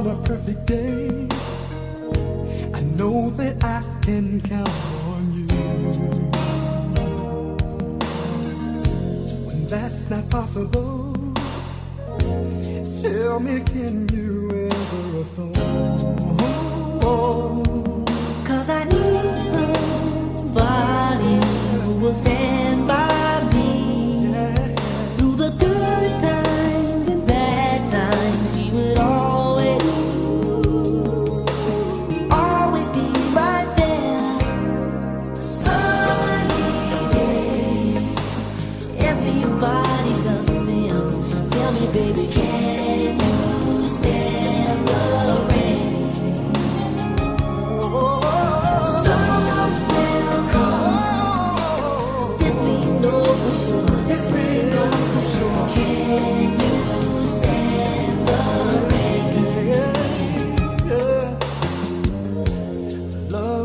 on a perfect day, I know that I can count on you. When that's not possible, tell me, can you ever restore?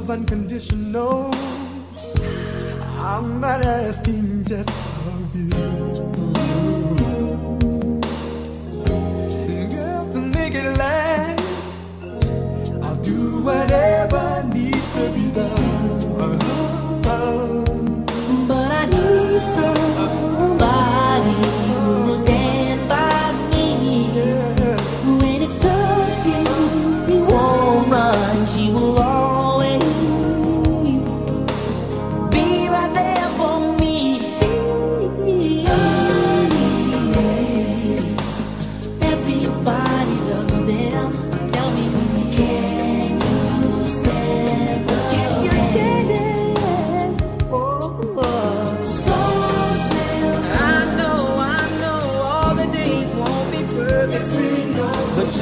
love unconditional. I'm not asking just of you.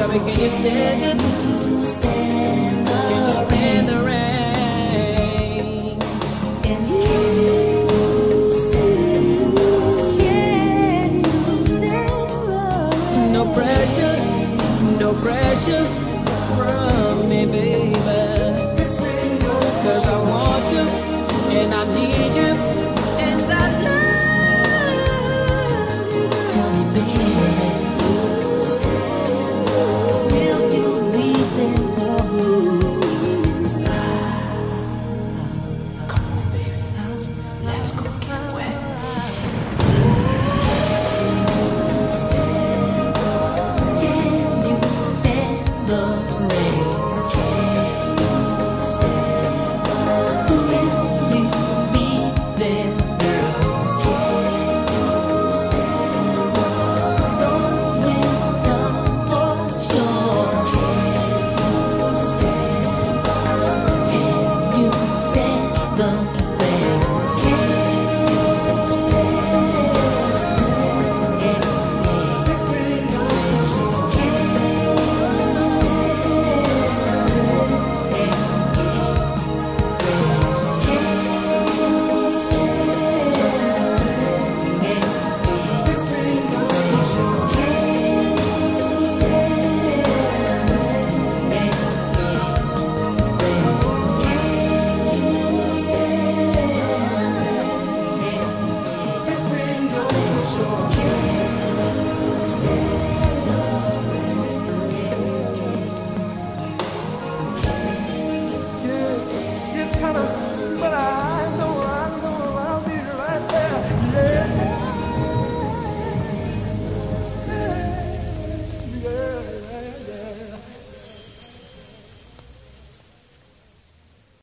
Tell you stand it? Can you stand the rain? Can you stand the rain?